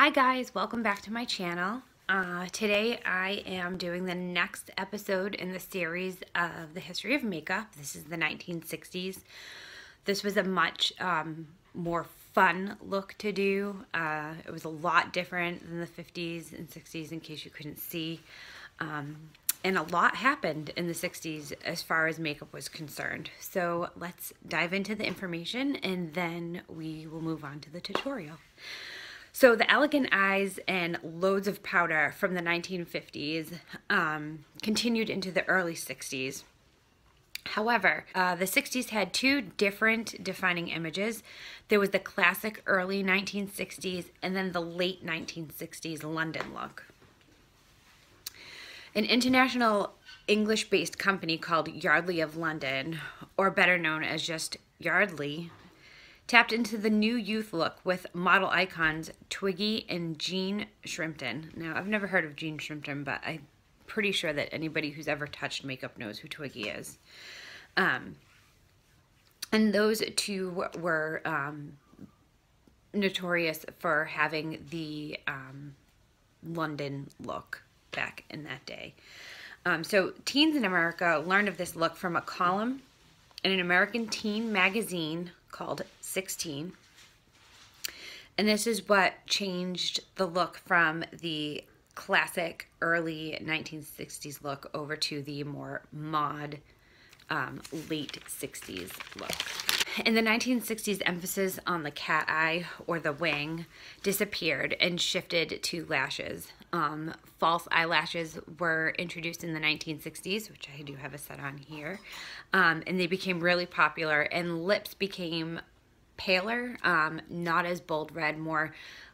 Hi guys, welcome back to my channel. Uh, today I am doing the next episode in the series of the history of makeup. This is the 1960s. This was a much um, more fun look to do. Uh, it was a lot different than the 50s and 60s in case you couldn't see. Um, and a lot happened in the 60s as far as makeup was concerned. So let's dive into the information and then we will move on to the tutorial. So the elegant eyes and loads of powder from the 1950s um, continued into the early 60s. However, uh, the 60s had two different defining images. There was the classic early 1960s and then the late 1960s London look. An international English-based company called Yardley of London, or better known as just Yardley, tapped into the new youth look with model icons Twiggy and Jean Shrimpton. Now, I've never heard of Jean Shrimpton, but I'm pretty sure that anybody who's ever touched makeup knows who Twiggy is. Um, and those two were um, notorious for having the um, London look back in that day. Um, so teens in America learned of this look from a column in an American teen magazine called 16. And this is what changed the look from the classic early 1960s look over to the more mod um, late 60s look. In the 1960s, emphasis on the cat eye or the wing disappeared and shifted to lashes. Um, false eyelashes were introduced in the 1960s, which I do have a set on here, um, and they became really popular, and lips became paler, um, not as bold red, more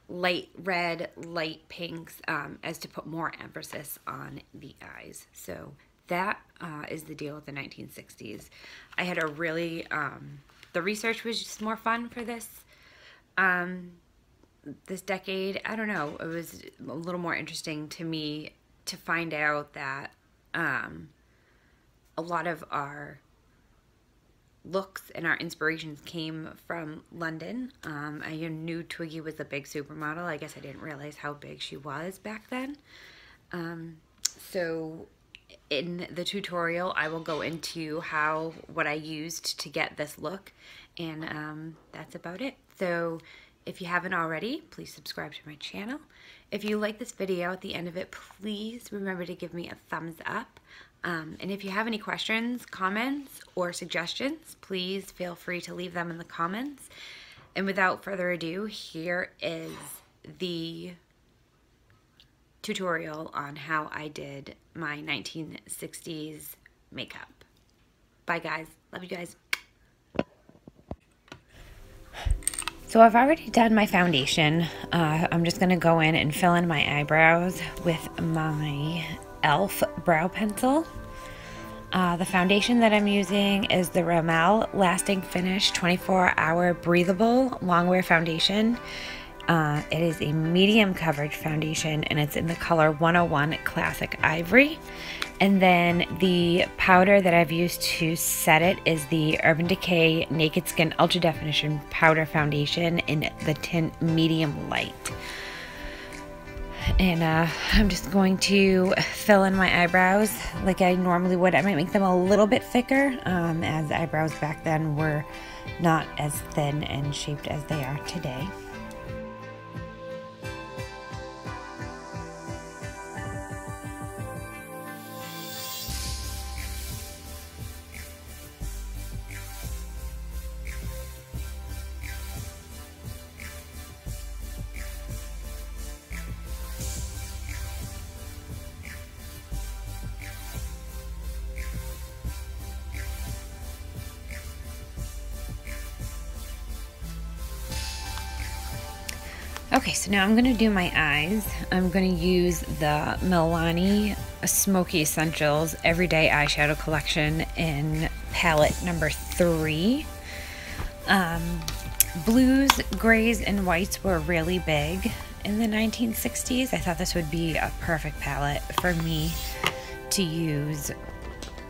light red, light pinks, um, as to put more emphasis on the eyes. So that uh, is the deal with the 1960s. I had a really, um, the research was just more fun for this, um, this decade. I don't know, it was a little more interesting to me to find out that um, a lot of our looks and our inspirations came from London. Um, I knew Twiggy was a big supermodel. I guess I didn't realize how big she was back then. Um, so in the tutorial, I will go into how, what I used to get this look. And um, that's about it. So if you haven't already, please subscribe to my channel. If you like this video at the end of it, please remember to give me a thumbs up. Um, and if you have any questions, comments, or suggestions, please feel free to leave them in the comments. And without further ado, here is the tutorial on how I did my 1960s makeup. Bye guys. Love you guys. So I've already done my foundation. Uh, I'm just going to go in and fill in my eyebrows with my e.l.f. brow pencil. Uh, the foundation that I'm using is the Rimmel Lasting Finish 24 Hour Breathable Longwear Foundation. Uh, it is a medium coverage foundation and it's in the color 101 Classic Ivory. And then the powder that I've used to set it is the Urban Decay Naked Skin Ultra Definition Powder Foundation in the tint Medium Light and uh, I'm just going to fill in my eyebrows like I normally would. I might make them a little bit thicker um, as eyebrows back then were not as thin and shaped as they are today. Okay, so now I'm going to do my eyes. I'm going to use the Milani Smoky Essentials Everyday Eyeshadow Collection in palette number three. Um, blues, grays, and whites were really big in the 1960s. I thought this would be a perfect palette for me to use.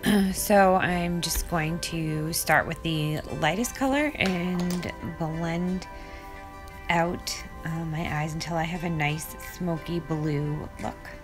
So I'm just going to start with the lightest color and blend out uh, my eyes until I have a nice smoky blue look.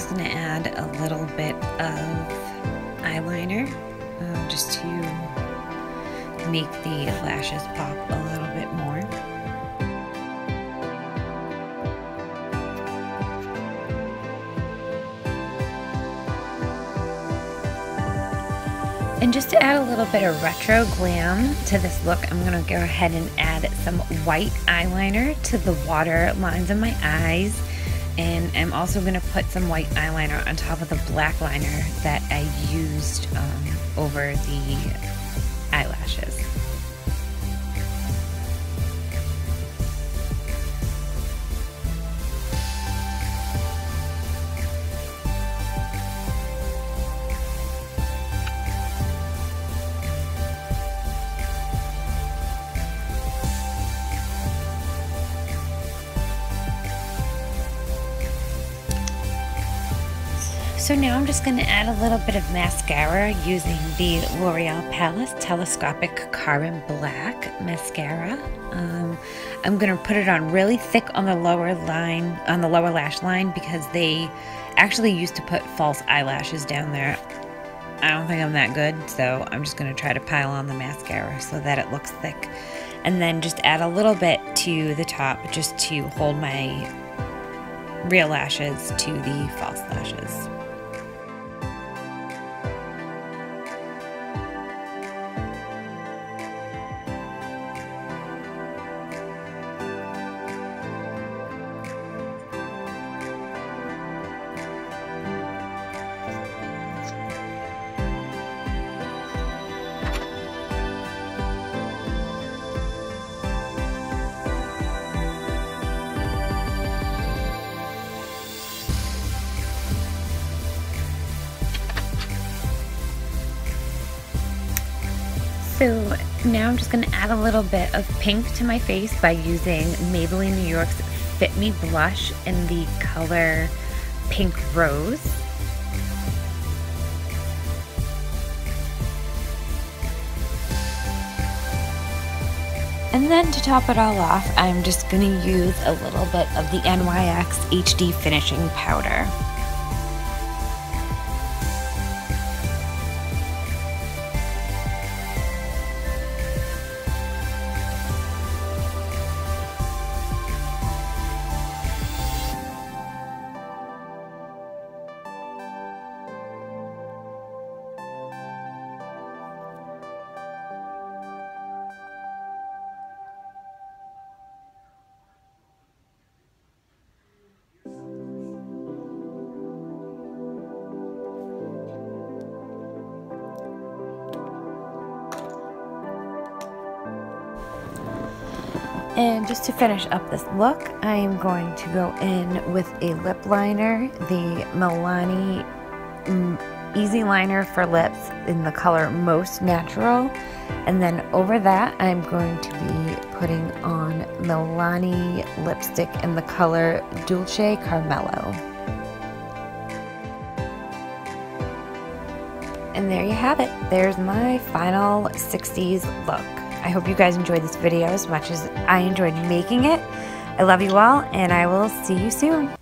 Just going to add a little bit of eyeliner um, just to make the lashes pop a little bit more. And just to add a little bit of retro glam to this look, I'm going to go ahead and add some white eyeliner to the water lines of my eyes and I'm also going to put some white eyeliner on top of the black liner that I used um, over the So now I'm just going to add a little bit of mascara using the L'Oreal Paris Telescopic Carbon Black Mascara. Um, I'm going to put it on really thick on the lower line, on the lower lash line because they actually used to put false eyelashes down there. I don't think I'm that good, so I'm just going to try to pile on the mascara so that it looks thick. And then just add a little bit to the top just to hold my real lashes to the false lashes. So now I'm just going to add a little bit of pink to my face by using Maybelline New York's Fit Me Blush in the color Pink Rose. And then to top it all off, I'm just going to use a little bit of the NYX HD Finishing Powder. And just to finish up this look, I am going to go in with a lip liner, the Milani mm, Easy Liner for Lips in the color Most Natural. And then over that, I'm going to be putting on Milani lipstick in the color Dulce Carmelo. And there you have it. There's my final 60s look. I hope you guys enjoyed this video as much as I enjoyed making it. I love you all, and I will see you soon.